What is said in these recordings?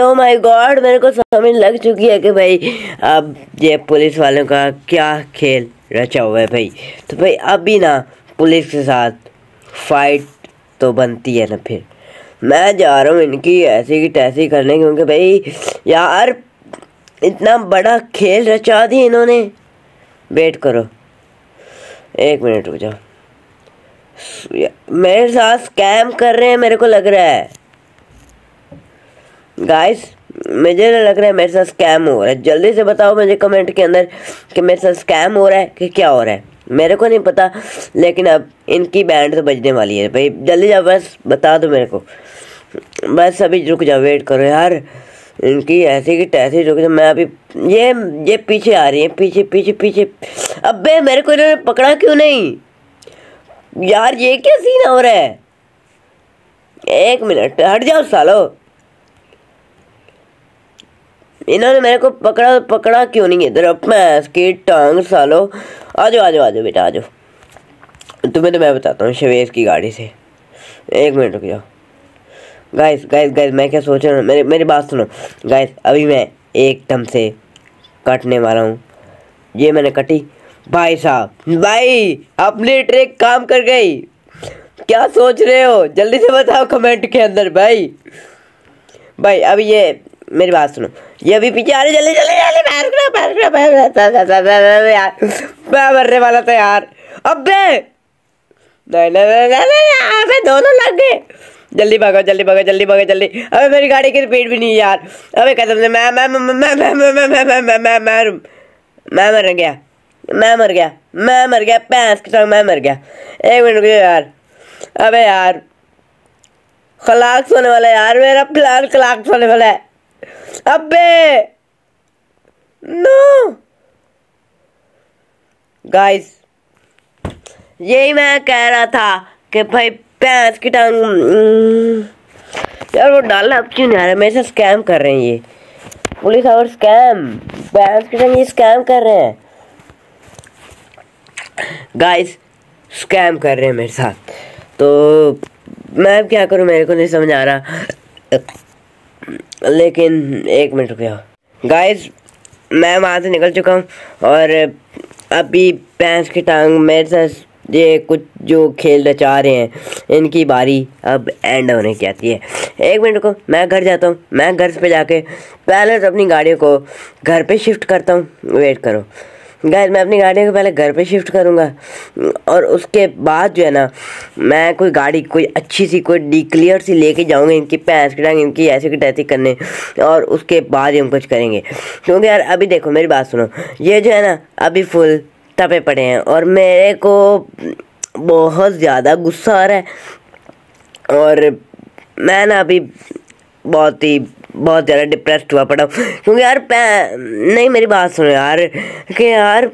Oh my God मेरे को समझ लग चुकी है कि भाई अब ये पुलिस वालों का क्या खेल रचा हुआ है भाई। तो भाई अभी ना पुलिस के साथ फाइट तो बनती है ना फिर। मैं जा रहा हूँ इनकी ऐसी की तैसी करने क्योंकि भाई यार इतना बड़ा खेल रचा दी इन्होंने। वेट करो। एक मिनट रुक जाओ। मेरे साथ स्कैम कर रहे हैं, मेरे को लग रहा है। गाइस मुझे लग रहा है मेरे साथ स्कैम हो रहा है। जल्दी से बताओ मुझे कमेंट के अंदर कि मेरे साथ स्कैम हो रहा है कि क्या हो रहा है। मेरे को नहीं पता, लेकिन अब इनकी बैंड तो बजने वाली है। भाई, जल्दी जाओ, बस बता दो मेरे को। बस अभी रुक जाओ वेट करो यार। इनकी ऐसी की तैसी रुक जाओ। मैं अभी, ये ये पीछे आ रही है, पीछे पीछे पीछे। अबे, मेरे को इन्होंने पकड़ा क्यों नहीं? यार, ये क्या सीन हो रहा है? एक मिनट हट जाओ सालो। इन्होंने मेरे को पकड़ा पकड़ा क्यों नहीं इधर? मैं इसकी टांग सालो। आ जाओ आ जाओ आ जाओ बेटा आ जाओ तुम्हें तो मैं बताता हूँ, शवेश की गाड़ी से। एक मिनट रुक जाओ। गाइस गाइस गाइस मैं क्या सोच रहा हूँ? मेरी मेरी बात सुनो। गाइस अभी मैं एकदम से कटने वाला हूँ। ये मैंने कटी। भाई साहब, भाई, अपनी ट्रिक काम कर गई। क्या सोच रहे हो? जल्दी से बताओ कमेंट के अंदर, भाई। भाई, अभी ये, मेरी बात सुनो। ये अभी पीछे आ रहे जल्दी जल्दी जल्दी पैर करो पैर करो यार मैं मरने वाला था यार अबे नहीं नहीं नहीं नहीं अबे दोनों लग गए जल्दी भागो जल्दी भागो जल्दी भागो जल्दी अबे मेरी गाड़ी की स्पीड भी नहीं यार अबे कसम से मैं मैं मैं मैं मैं मैं मैं मैं मैं मैं मैं मैं मर गया मैं मर गया मैं मर गया पैंस के साथ मैं मर गया एक मिनट रुको यार अबे यार खलाक सोने वाला यार मेरा प्लान खलाक सोने वाला है अबे! नो! गाइस यही मैं कह रहा था कि भाई पैंस की टांग यार वो डालना अब क्यों नहीं आ रहा? मेरे से स्कैम कर रहे हैं ये। पुलिस और स्कैम पैंस की टांग ये स्कैम कर रहे हैं। गाइस स्कैम कर रहे हैं मेरे साथ। तो मैं अब क्या करूँ? मेरे को नहीं समझ आ रहा। लेकिन एक मिनट रुक जाओ गाइस मैं वहाँ से निकल चुका हूँ और अभी पैंस की टांग मेरे साथ ये कुछ जो खेल रचा रहे हैं, इनकी बारी अब एंड होने की आती है। एक मिनट को मैं घर जाता हूँ, मैं घर पे जाके पहले तो अपनी गाड़ियों को घर पे शिफ्ट करता हूँ। वेट करो। गैस मैं अपनी गाड़ी को पहले घर पे शिफ्ट करूँगा। और उसके बाद जो है ना, मैं कोई गाड़ी, कोई अच्छी सी, कोई डी डिक्लियर सी लेके जाऊँगा, इनकी पैंस की इनकी ऐसी की तैसी करने। और उसके बाद ही हम कुछ करेंगे। क्योंकि यार, अभी देखो, मेरी बात सुनो। ये जो है ना, अभी फुल तपे पड़े हैं। और मेरे को बहुत ज़्यादा गुस्सा आ रहा है। और मैं ना अभी बहुत ही बहुत ज़्यादा डिप्रेस्ड हुआ पड़ा। क्योंकि यार नहीं मेरी बात सुनो यार कि यार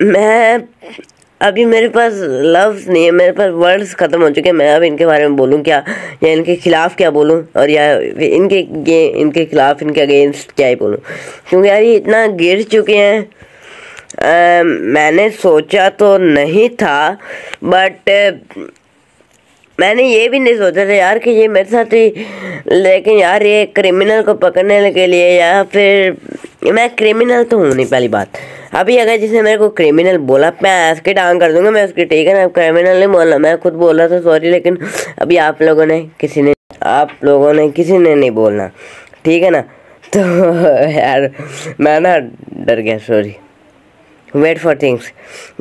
मैं अभी मेरे पास लफ्ज़ नहीं है मेरे पास वर्ड्स ख़त्म हो चुके हैं। मैं अब इनके बारे में बोलूँ क्या? या इनके ख़िलाफ़ क्या बोलूँ? और या इनके ये इनके ख़िलाफ़ इनके अगेंस्ट क्या ही बोलूँ? क्योंकि यार ये इतना गिर चुके हैं। आ, मैंने सोचा तो नहीं था बट मैंने ये भी नहीं सोचा था यार कि ये मेरे साथ ही, लेकिन यार ये क्रिमिनल को पकड़ने के लिए या फिर, मैं क्रिमिनल तो हूँ नहीं, पहली बात। अभी अगर जिसने मेरे को क्रिमिनल बोला, मैं ऐसे डांग कर दूँगा, मैं उसकी ठीक है ना? क्रिमिनल नहीं बोलना मैं खुद बोल रहा था सॉरी लेकिन अभी आप लोगों ने किसी ने, आप लोगों ने किसी ने नहीं बोलना, ठीक है ना? तो यार, मैं ना डर गया sorry wait for things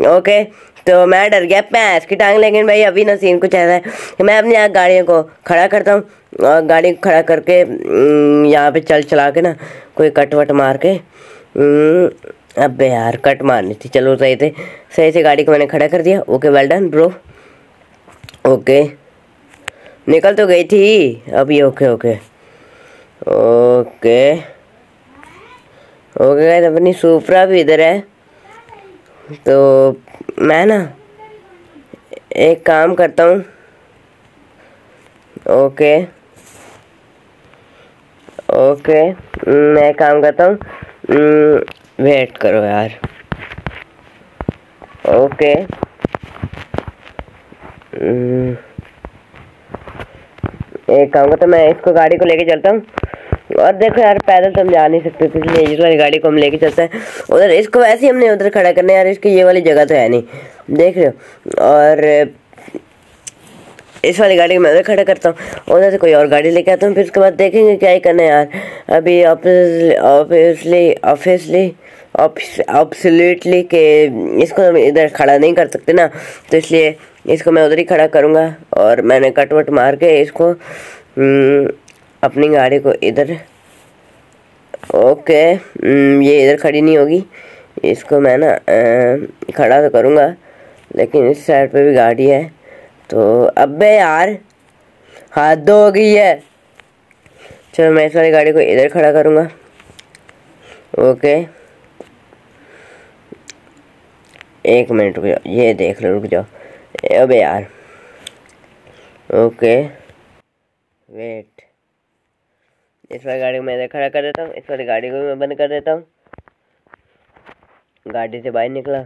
okay तो मैं डर गया पैंस की टांग, लेकिन भाई अभी ना सीन कुछ ऐसा है मैं अपनी गाड़ियों को खड़ा करता हूँ और गाड़ी को खड़ा करके यहाँ पे चल चला के ना कोई कट वट मार के अबे यार, कट मारनी थी, चलो सही थे, सही से गाड़ी को मैंने खड़ा कर दिया okay well done bro okay निकल तो गई थी, अभी ओके ओके ओके ओके अपनी सुपरा भी इधर है तो मैं ना एक काम करता हूँ। ओके। ओके, मैं काम करता हूँ। वेट करो यार। ओके। एक काम करता मैं इसको गाड़ी को लेके चलता हूँ। और देखो यार पैदल तो हम जा नहीं सकते तो इसलिए इस वाली गाड़ी को हम लेके चलते हैं। उधर इसको ऐसे ही हमने उधर खड़ा करना है यार इसकी ये वाली जगह तो है नहीं। देख रहे हो? और इस वाली गाड़ी को मैं उधर खड़ा करता हूँ। उधर से कोई और गाड़ी लेके आता हूँ फिर उसके बाद देखेंगे क्या ही करना है यार। अभी ऑब्वियसली ऑब्वियसली ऑब्सोल्युटली के इसको हम इधर खड़ा नहीं कर सकते ना। तो इसलिए इसको मैं उधर ही खड़ा करूँगा और मैंने कट वट मार के इसको हम्म, अपनी गाड़ी को इधर। ओके हम्म, ये इधर खड़ी नहीं होगी। इसको मैं ना खड़ा तो करूँगा लेकिन इस साइड पे भी गाड़ी है। तो अबे यार हाथ दो हो गई है। चलो मैं इस वाली गाड़ी को इधर खड़ा करूँगा। ओके। एक मिनट रुक जाओ ये देख लो रुक जाओ। अबे यार। ओके। वेट। इस वाली गाड़ी को मैं खड़ा कर देता हूँ, इस वाली गाड़ी को भी मैं बंद कर देता हूँ। गाड़ी से बाहर निकला।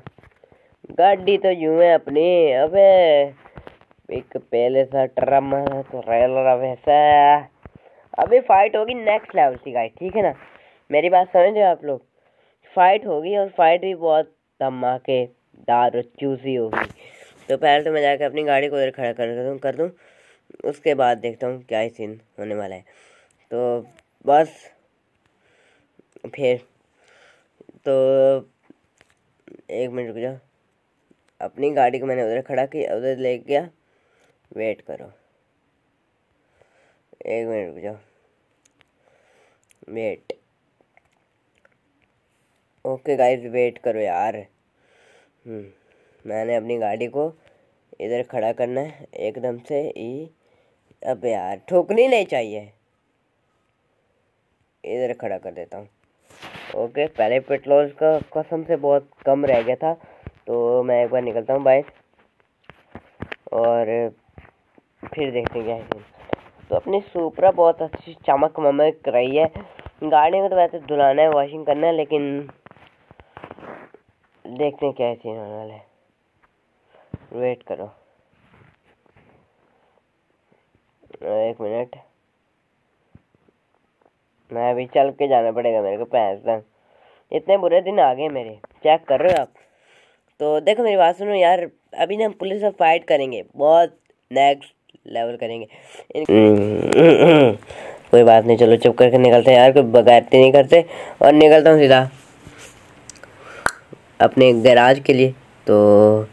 गाड़ी तो यूँ है अपनी, अबे। एक पहले सा ट्रम तो रेलर वैसा अभी फाइट होगी नेक्स्ट लेवल की गाइड ठीक है ना? मेरी बात समझ रहे आप लोग? फाइट होगी और फाइट भी बहुत धमाकेदार और चूसी होगी। तो पहले तो मैं जाकर अपनी गाड़ी को उधर खड़ा कर दूँ कर दूँ। उसके बाद देखता हूँ क्या ही सीन होने वाला है। तो बस फिर तो एक मिनट रुक जाओ अपनी गाड़ी को मैंने उधर खड़ा किया उधर ले गया। वेट करो। एक मिनट रुक जाओ वेट। ओके गाइस वेट करो यार। हम्म, मैंने अपनी गाड़ी को इधर खड़ा करना है एकदम से ही। अब यार ठोकनी नहीं चाहिए। इधर खड़ा कर देता हूँ। ओके, पहले पेट्रोल का कसम से बहुत कम रह गया था तो मैं एक बार निकलता हूँ बाइक और फिर देखते हैं क्या है। तो अपनी सुपरा बहुत अच्छी चमक ममक रही है। गाड़ी को तो वैसे धुलाना है वॉशिंग करना है, लेकिन देखते हैं क्या सीन होने वाला वेट करो। एक मिनट। मैं अभी चल के जाना पड़ेगा मेरे को पैंस तक इतने बुरे दिन आ गए मेरे। चेक कर रहे हो आप? तो देखो मेरी बात सुनो यार, अभी ना पुलिस से फाइट करेंगे, बहुत नेक्स्ट लेवल करेंगे। कोई बात नहीं, चलो चुप करके निकलते हैं यार, कोई बगैरती नहीं करते। और निकलता हूँ सीधा अपने गैराज के लिए। तो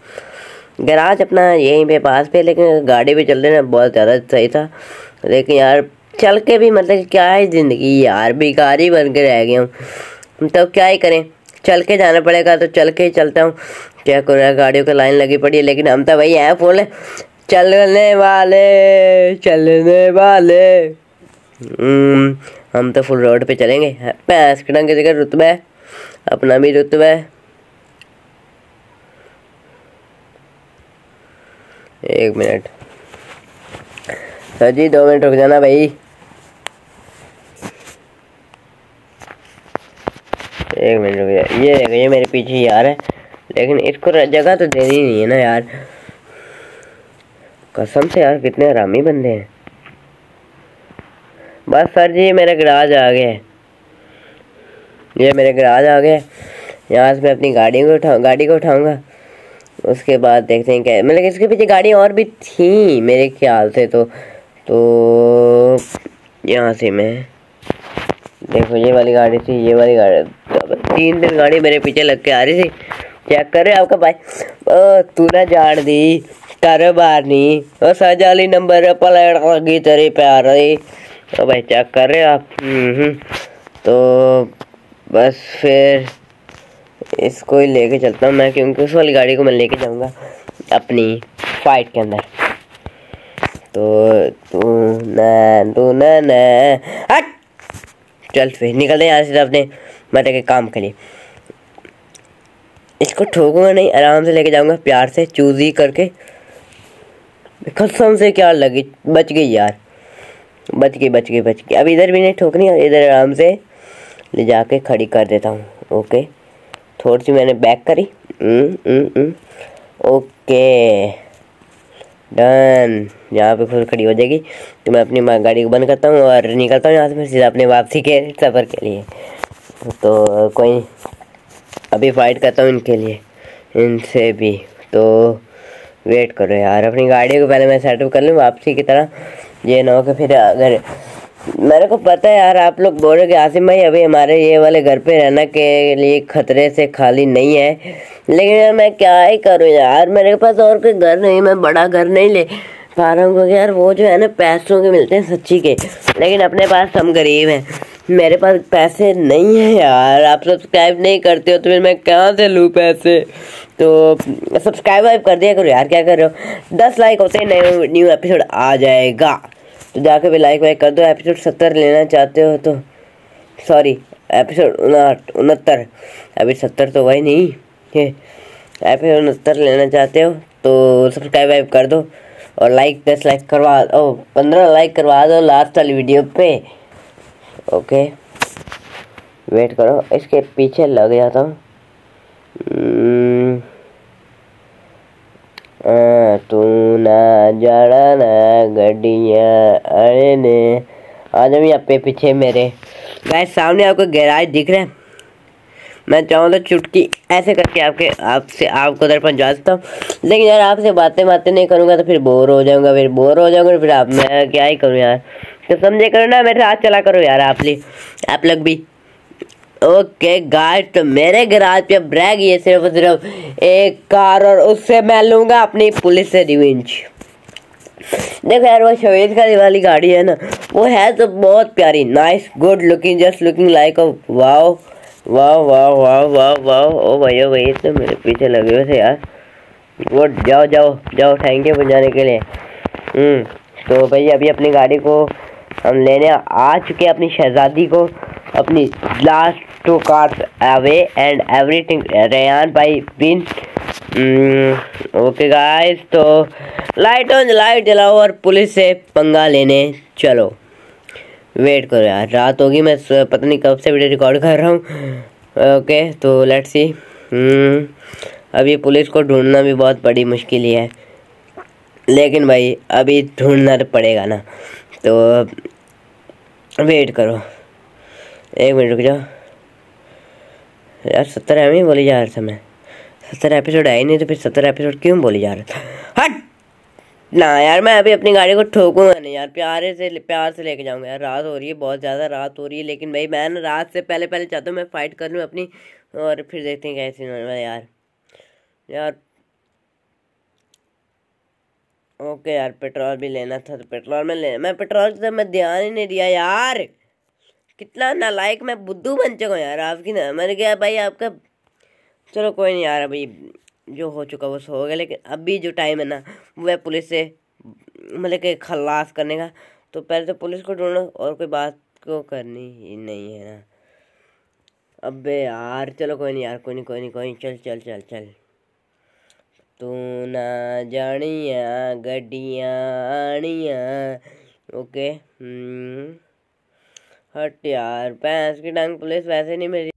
गैराज अपना यहीं पे पास पे, लेकिन गाड़ी भी चल रहे ना, बहुत ज़्यादा सही था। लेकिन यार चल के भी मतलब क्या है ज़िंदगी यार भिखारी बन के रह गया हूँ। तो क्या ही करें? चल के जाना पड़ेगा तो चल के ही चलता हूँ। क्या करो गाड़ियों की लाइन लगी पड़ी है लेकिन हम तो भाई हैं फुल। चलने वाले चलने वाले। हम्म, हम तो फुल रोड पे चलेंगे। पैस की जगह रुतबा है। अपना भी रुतबा है। एक मिनट। सर जी दो मिनट रुक जाना भाई। एक मिनट रुक ये ये मेरे पीछे यार है। लेकिन इसको जगह तो देनी नहीं है ना यार। कसम से यार, कितने आरामी बंदे हैं। बस सर जी मेरे गराज आ गए ये मेरे गराज आ गए यहाँ से मैं अपनी गाड़ी को उठाऊँ गाड़ी को उठाऊँगा। उसके बाद देखते हैं क्या मतलब इसके पीछे गाड़ी और भी थी मेरे ख्याल से तो तो यहाँ से मैं देखो ये वाली गाड़ी थी ये वाली गाड़ी। तीन दिन गाड़ी मेरे पीछे लग के आ रही थी। चेक कर रहे आपका भाई? तू ना जान दी कारोबार नहीं और सजाली नंबर प्लेट लगी तेरी प्यार। तो भाई चेक कर रहे आप? हम्म, तो बस फिर इसको ही लेके चलता हूँ मैं क्योंकि उस वाली गाड़ी को मैं लेके जाऊँगा अपनी फाइट के अंदर। तो तू न तू न न हट चल फिर निकलते यहाँ से अपने मत के काम के लिए। इसको ठोकूँगा नहीं आराम से लेके जाऊँगा प्यार से चूजी करके। कसम से क्या लगी बच गई यार। बच गई बच गई बच गई। अब इधर भी नहीं ठोकनी और इधर आराम से ले जाके खड़ी कर देता हूँ। ओके थोड़ी सी मैंने बैक करी। Hmm, hmm, hmm. Okay. Done. यहाँ पे खुद खड़ी हो जाएगी। तो मैं अपनी गाड़ी को बंद करता हूँ और निकलता हूँ यहाँ से फिर सीधा अपने वापसी के सफ़र के लिए। तो कोई अभी फाइट करता हूँ इनके लिए। इनसे भी। तो वेट करो यार। अपनी गाड़ी को पहले मैं सेटअप कर लूँ वापसी की तरह। ये ना हो कि फिर अगर मेरे को पता है यार, आप लोग बोल रहे कि आसिम भाई अभी हमारे ये वाले घर पे रहना के लिए खतरे से खाली नहीं है। लेकिन यार मैं क्या ही करूँ यार, मेरे पास और कोई घर नहीं, मैं बड़ा घर नहीं ले पा रहा हूँ, क्योंकि यार वो जो है ना, पैसों के मिलते हैं सच्ची के। लेकिन अपने पास हम गरीब हैं। मेरे पास पैसे नहीं है यार, आप सब्सक्राइब नहीं करते हो तो फिर मैं कहाँ से लूँ पैसे? तो सब्सक्राइब वाइब कर दिया करो यार, क्या कर रहे हो? दस लाइक होते नए न्यू एपिसोड आ जाएगा। तो जाकर भी लाइक वाइक कर दो। एपिसोड सत्तर लेना चाहते हो तो सॉरी एपिसोड उनहत्तर। अभी सत्तर तो वही नहीं है। एपिसोड उनहत्तर लेना चाहते हो तो सब्सक्राइब वाइब कर दो और लाइक दस लाइक करवा ओ, पंद्रह लाइक करवा दो लास्ट वाली वीडियो पे। ओके वेट करो, इसके पीछे लग जाता हूँ। हम्म। तू ना जड़ा ना गड्डिया अरे ने आज हम यहाँ पे पीछे मेरे। गाय सामने आपको गैराज दिख रहा है। मैं चाहूँ तो चुटकी ऐसे करके आपके, आपसे, आपको उधर पहुँचा सकता हूँ। लेकिन यार, आपसे बातें बातें नहीं करूँगा तो फिर बोर हो जाऊँगा, फिर बोर हो जाऊँगा, फिर आप, मैं क्या ही करूँ यार। तो समझे करो ना, मेरे साथ चला करो यार, आप आप लोग भी। ओके गाइस तो मेरे गराज पे ब्रैग ये सिर्फ़ सिर्फ़ एक कार और उससे मैं लूँगा अपनी पुलिस से रिवेंज देखो यार, वो शवेद का वाली गाड़ी है ना, वो है तो बहुत प्यारी nice good looking just looking like wow वाह वाह वाह वाह वाह ओ भाई ओ भाई तो मेरे पीछे लगे हुए थे यार। वो जाओ जाओ जाओ थैंक यू बजाने के लिए। हम्म तो भाई, अभी अपनी गाड़ी को हम लेने आ चुके हैं, अपनी शहजादी को। अपनी last two cars away and everything Rayan भाई बिन ओके गाइस तो लाइट ऑन लाइट जलाओ और पुलिस से पंगा लेने चलो। वेट करो यार, रात होगी, मैं पता नहीं कब से वीडियो रिकॉर्ड कर रहा हूँ। ओके तो लेट्स सी अभी पुलिस को ढूंढना भी बहुत बड़ी मुश्किल ही है। लेकिन भाई, अभी ढूंढना तो पड़ेगा ना। तो वेट करो। एक मिनट रुक जाओ। यार, सत्तर एम ही बोली जा रहा था मैं। सत्तर एपिसोड आई नहीं तो फिर सत्तर एपिसोड क्यों बोली जा रहा था? हट! ना यार, मैं अभी अपनी गाड़ी को ठोकूँगा नहीं यार। प्यारे से प्यार से लेके जाऊँगा यार। रात हो रही है, बहुत ज़्यादा रात हो रही है। लेकिन भाई, मैं ना रात से पहले पहले चाहता हूँ, मैं फाइट कर लूँ अपनी, और फिर देखते हैं कैसे यार। यार। ओके यार पेट्रोल भी लेना था तो पेट्रोल में ले, मैं पेट्रोल तो मैं ध्यान ही नहीं दिया यार। कितना नालायक मैं बुद्धू बन चुका हूँ यार, आपकी ना, मैंने कहा भाई आपका चलो कोई नहीं यार, अभी जो हो चुका वो सो हो गया, लेकिन अभी जो टाइम है ना, वो है पुलिस से मतलब कि खलास करने का। तो पहले तो पुलिस को ढूंढो, और कोई बात को करनी ही नहीं है ना। अबे यार, चलो कोई नहीं यार, कोई नहीं कोई नहीं कोई नहीं, चल चल चल चल। तू ना जानिया, गड्डियाँ आनिया, ओके हम्म। हट यार भैंस की डंग पुलिस वैसे नहीं मेरी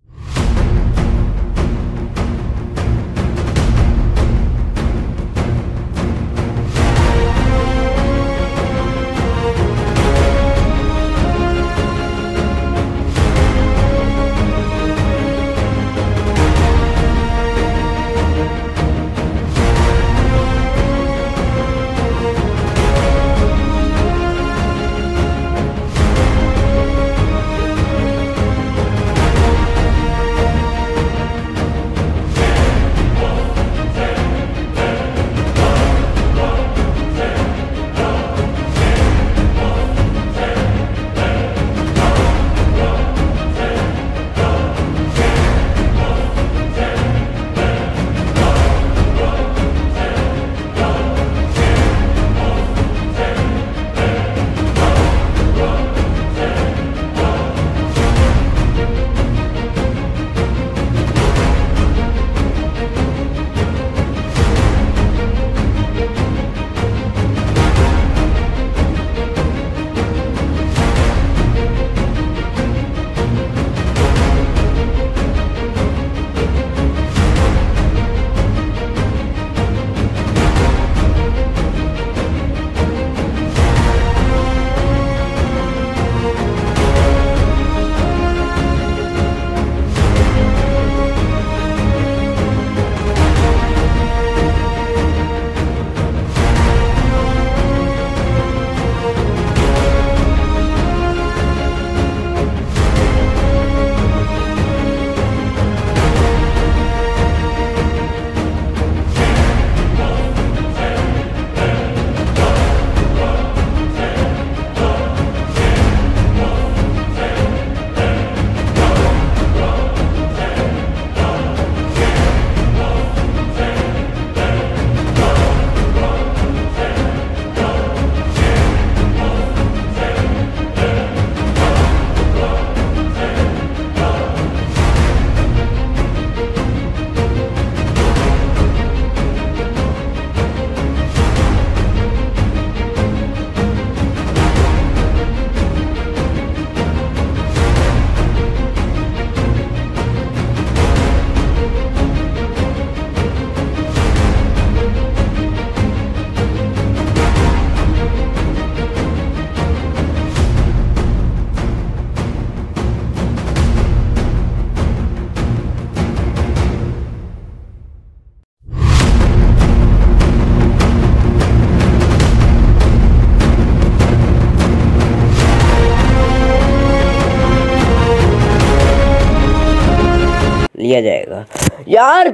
यार।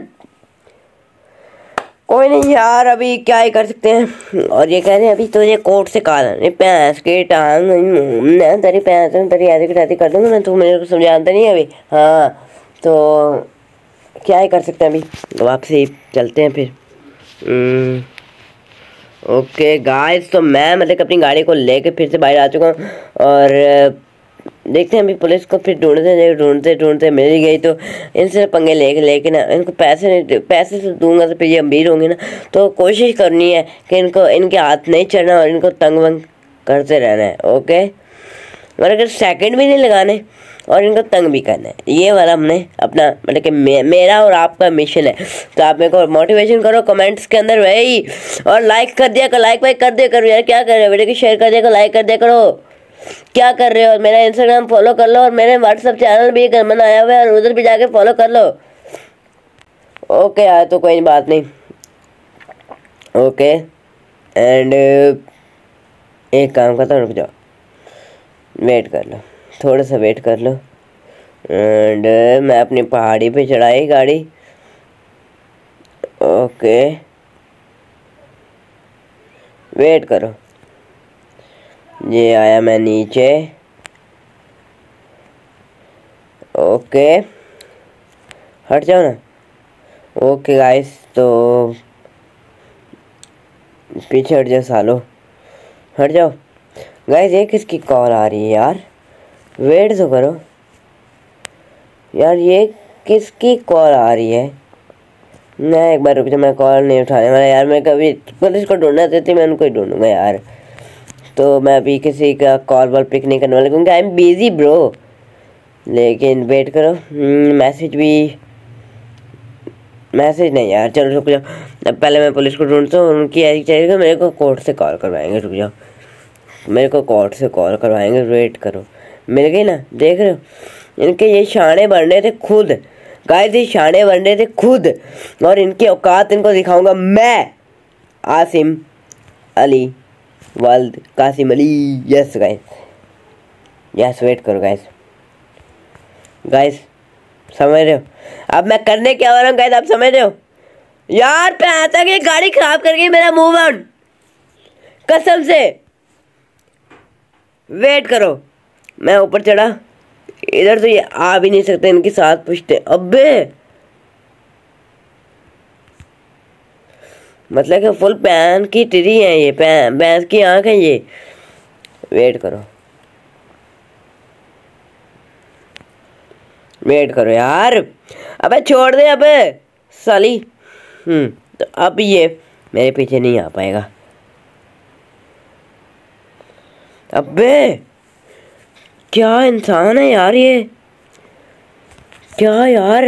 कोई नहीं यार अभी क्या ही कर सकते हैं। और ये कह रहे हैं अभी तुझे कोर्ट से कहा था पैंस के टांग मैं तेरी पैंस तेरी ऐसी की तैसी कर दूँगा ना तू मेरे को समझाता नहीं अभी। हाँ तो क्या ही कर सकते हैं अभी। वापसी चलते हैं फिर। ओके हम्म, गाइस तो मैं मतलब अपनी गाड़ी को लेके फिर से बाहर आ चुका हूँ। और देखते हैं, अभी पुलिस को फिर ढूंढते ढूंढते ढूंढते मिल गई तो इनसे पंगे लेके लेके ना, इनको पैसे नहीं, पैसे से दूँगा तो फिर ये अमीर होंगे ना तो कोशिश करनी है कि इनको, इनके हाथ नहीं चढ़ना और इनको तंग वंग करते रहना है, ओके? और अगर सेकंड भी नहीं लगाने, और इनको तंग भी करना है, ये वाला हमने अपना मतलब कि मेरा और आपका मिशन है तो आप मेरे को मोटिवेशन करो कमेंट्स के अंदर वही, और लाइक कर दिया कर लाइक वाइक कर दिया करो यार, क्या कर रहे हो, वीडियो को शेयर कर दिया करो लाइक कर दिया करो। क्या कर रहे हो? मेरा इंस्टाग्राम फॉलो कर लो और मेरे व्हाट्सअप चैनल भी बनाया हुआ है और उधर भी जाके फॉलो कर लो। ओके यार तो कोई बात नहीं। ओके एंड एक काम करता हूँ, रुक जाओ। वेट कर लो। थोड़ा सा वेट कर लो। एंड मैं अपनी पहाड़ी पे चढ़ाई गाड़ी। ओके वेट करो। ये आया मैं नीचे। ओके। हट जाओ ना। ओके गाइस तो पीछे हट जाओ सालो। हट जाओ। गाइस ये किसकी कॉल आ रही है यार? वेट तो करो। यार, ये किसकी कॉल आ रही है? मैं एक बार रुक जा मैं कॉल नहीं उठाने वाला यार। मैं कभी पुलिस को ढूंढना चाहती मैं उनको ही ढूंढूँगा यार। तो मैं अभी किसी का कॉल वॉल पिक नहीं करने वाला क्योंकि आई एम बिज़ी ब्रो लेकिन वेट करो। मैसेज हम्म, भी मैसेज नहीं यार चलो रुक जाओ। अब पहले मैं पुलिस को ढूंढता हूँ उनकी ऐसी चाहिए मेरे को कोर्ट से कॉल करवाएँगे रुक जाओ। मेरे को कोर्ट से कॉल करवाएँगे वेट करो। मिल गई ना? देख रहे हो? इनके ये शाने बढ़ने थे खुद। गाय ये शाने बढ़ने थे खुद। और इनकी औकात इनको दिखाऊँगा मैं Asim Ali. World Kasim Ali, yes guys yes wait करो गाइस गाइस समझ रहे हो? अब मैं करने क्या रहा हूँ गाइस आप समझ रहे हो? यार पैसा की गाड़ी खराब कर गई, मेरा मूव ऑन कसम से. वेट करो. मैं ऊपर चढ़ा. इधर तो ये आ भी नहीं सकते, इनके साथ पूछते अबे! मतलब कि फुल पैन की टिरी है ये पैन भैंस की आँख है ये। वेट करो। वेट करो यार। अबे छोड़ दे अबे, साली। हम्म तो अब ये मेरे पीछे नहीं आ पाएगा। अबे, क्या इंसान है यार ये? क्या यार?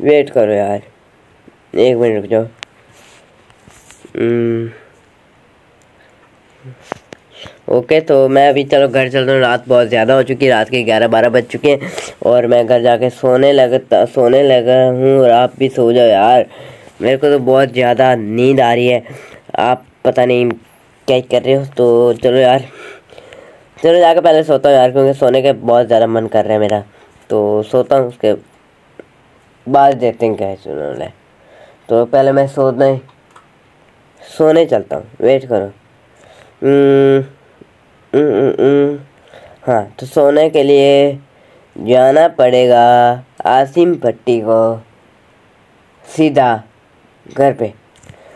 वेट करो यार। एक मिनट रुक जाओ। ओके तो मैं अभी, चलो घर चल रहा हूँ। रात बहुत ज़्यादा हो चुकी है। रात के ग्यारह बारह बज चुके हैं और मैं घर जाके सोने लगता, सोने लगा हूँ और आप भी सो जाओ यार। मेरे को तो बहुत ज़्यादा नींद आ रही है। आप पता नहीं क्या कर रहे हो तो चलो यार। चलो जाकर पहले सोता हूँ यार, क्योंकि सोने के बहुत ज़्यादा मन कर रहा है मेरा। तो सोता हूँ, उसके बाद देखते हैं क्या है। सुनो तो पहले मैं सोना सोने चलता हूँ। वेट करो। हम्म, हम्म, हम्म, हाँ तो सोने के लिए जाना पड़ेगा आसिम पट्टी को। सीधा घर पे।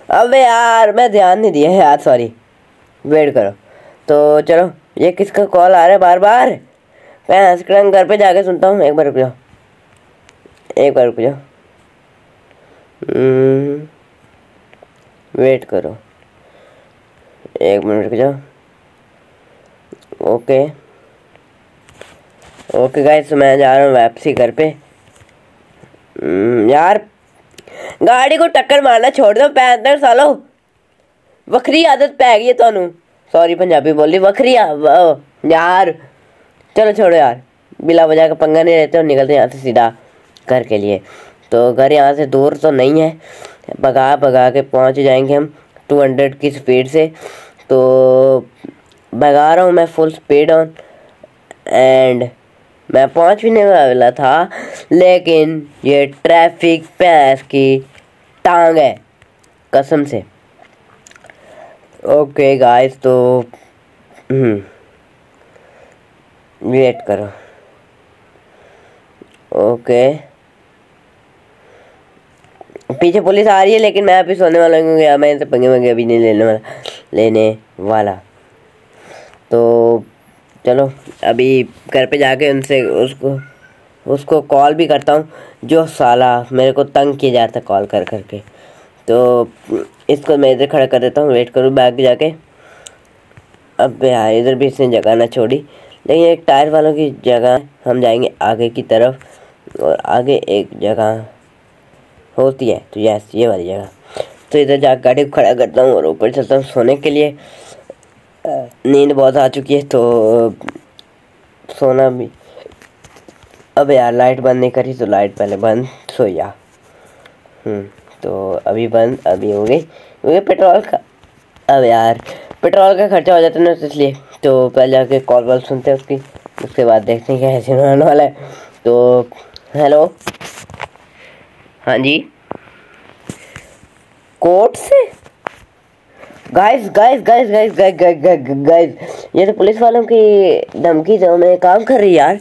अबे यार मैं ध्यान नहीं दिया है यार सॉरी वेट करो। तो चलो ये किसका कॉल आ रहा है बार बार मैं घर पे जाके सुनता हूँ। एक बार रुक जाओ। एक बार रुक जाओ। Wait hmm. करो। एक मिनट जाओ। ओके ओके गाइस मैं जा रहा हूँ वापसी घर पे। हम्म, यार गाड़ी को टक्कर मारना छोड़ दो पैंतर सालो। वक्री आदत पै गई है थानू सॉरी पंजाबी बोली वक्री यार। चलो छोड़ो यार बिला वजह का पंगा नहीं रहते और निकलते यहाँ से सीधा घर के लिए। तो घर यहाँ से दूर तो नहीं है। भगा भगा के पहुँच जाएँगे हम टू हंड्रेड की स्पीड से। तो भगा रहा हूँ मैं फुल स्पीड ऑन एंड मैं पहुँच भी नहीं वाला था लेकिन ये ट्रैफ़िक पैस की टांग है कसम से। ओके गाइस तो वेट हम्म, करो। ओके पीछे पुलिस आ रही है, लेकिन मैं अभी सोने वाला हूँ क्योंकि मैं इनसे पंगे वंगे अभी नहीं लेने वाला लेने वाला। तो चलो, अभी घर पे जाके उनसे उसको उसको कॉल भी करता हूँ, जो साला मेरे को तंग किया जाता कॉल कर करके तो इसको मैं इधर खड़ा कर देता हूँ वेट करूँ बैग जाके। अब यार इधर भी इसने जगह ना छोड़ी, लेकिन एक टायर वालों की जगह हम जाएँगे आगे की तरफ़, और आगे एक जगह होती है तो यस ये वाली जगह। तो इधर जाकर गाड़ी को खड़ा करता हूँ और ऊपर चलता हूँ सोने के लिए। नींद बहुत आ चुकी है तो सोना भी। अब यार लाइट बंद नहीं करी तो लाइट पहले बंद सो जा हम्म, तो अभी बंद अभी हो गई। क्योंकि पेट्रोल का। अब यार पेट्रोल का खर्चा हो जाता है ना तो इसलिए। तो पहले जाके कॉल वॉल सुनते हैं उसकी उसके बाद देखते हैं क्या ऐसे होने वाला है। तो हेलो। हाँ जी। कोर्ट से? Guys guys guys guys guys guys ये तो पुलिस वालों की धमकी जो मैं काम कर रही यार।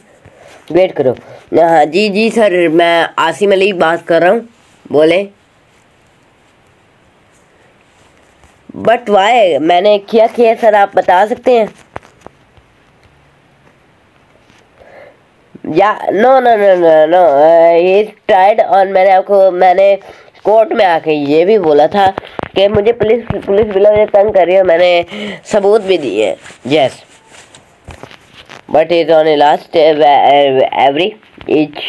वेट करो। हाँ जी जी सर, मैं आसिम अली बात कर रहा हूँ। बोले। बट वाई मैंने क्या किया सर? आप बता सकते हैं? या no no no no no he tried और मैंने आपको मैंने कोर्ट में आके ये भी बोला था कि मुझे पुलिस पुलिस बिला मुझे तंग कर रही है मैंने सबूत भी दिए yes but is on last every each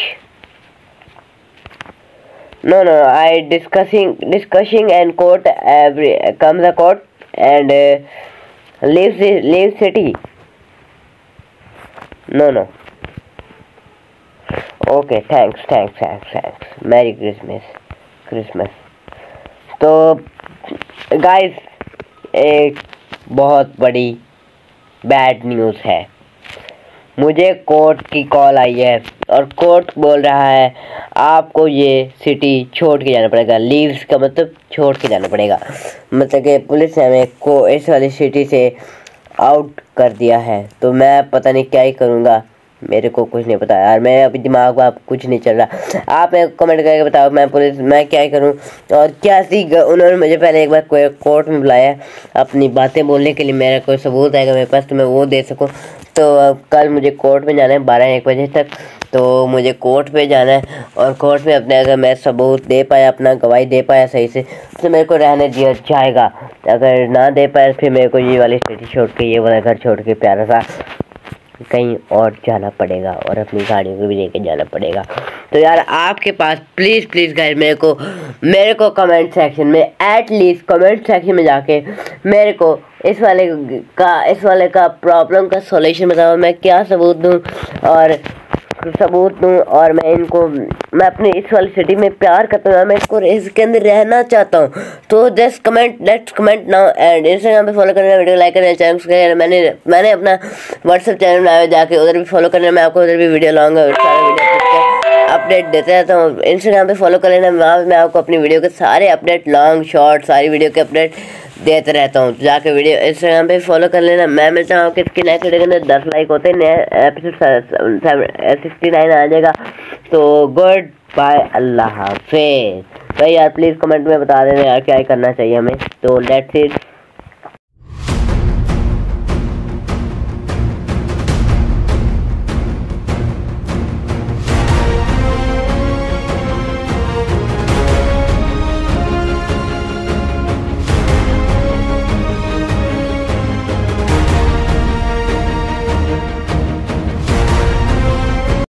no no i discussing discussing court every come the court and uh, leave leave city. No no. Okay, thanks thanks thanks thanks. Merry christmas. Christmas. तो guys एक बहुत बड़ी bad news है। मुझे court की call आई है और court बोल रहा है, आपको ये सिटी छोड़ के जाना पड़ेगा। लीव्स का मतलब छोड़ के जाना पड़ेगा। मतलब कि पुलिस ने हमें को, इस वाली सिटी से आउट कर दिया है। तो मैं पता नहीं क्या ही करूँगा। मेरे को कुछ नहीं पता यार मैं अभी दिमाग में कुछ नहीं चल रहा। आप मेरे कमेंट करके बताओ, मैं पुलिस, मैं क्या करूँ? और क्या सी उन्होंने मुझे पहले एक बार कोर्ट में बुलाया, अपनी बातें बोलने के लिए मेरा कोई सबूत आएगा मेरे पास तो मैं वो दे सकूँ। तो कल मुझे कोर्ट में जाना है, बारह एक बजे तक। तो मुझे कोर्ट पे जाना है, और कोर्ट में अपने अगर मैं सबूत दे पाया, अपना गवाही दे पाया सही से तो मेरे को रहने दिया जाएगा। अगर ना दे पाया, फिर मेरे को ये वाली स्टेटी छोड़ के, ये वाला घर छोड़ के, प्यारा सा। कहीं और जाना पड़ेगा और अपनी गाड़ियों को भी लेके जाना पड़ेगा। तो यार, आपके पास प्लीज़ प्लीज़ गाइस मेरे को मेरे को कमेंट सेक्शन में एट लीस्ट कमेंट सेक्शन में जाके मेरे को इस वाले का, इस वाले का प्रॉब्लम का सॉल्यूशन बताओ, मैं क्या सबूत दूँ? और सबूत दूँ और मैं इनको, मैं अपने इस वाली सिटी में प्यार करता हूँ मैं इसको इसके अंदर रहना चाहता हूँ तो just comment let's comment now and Instagram पे फॉलो करना वीडियो लाइक करना चैनल सब्सक्राइब मैंने मैंने अपना व्हाट्सअप चैनल बनाया जाके उधर भी फॉलो करना, मैं आपको उधर भी वीडियो लाऊँगा सारा वीडियो अपडेट देते रहता हूँ। इंस्टाग्राम पे फॉलो कर लेना। वहाँ मैं आपको अपनी वीडियो के सारे अपडेट लॉन्ग शॉर्ट सारी वीडियो के अपडेट देते रहता हूँ। जाके वीडियो इंस्टाग्राम पे फॉलो कर लेना। मैं मिलता हूँ आपके इसके नेक्स्ट वीडियो के अंदर दस लाइक होते हैं। नए एपिसोड सिक्सटी नाइन आ जाएगा। तो गुड बाय अल्लाह हाफिज। भाई यार प्लीज़ कमेंट में बता देना यार, क्या करना चाहिए हमें। तो लेट्स इट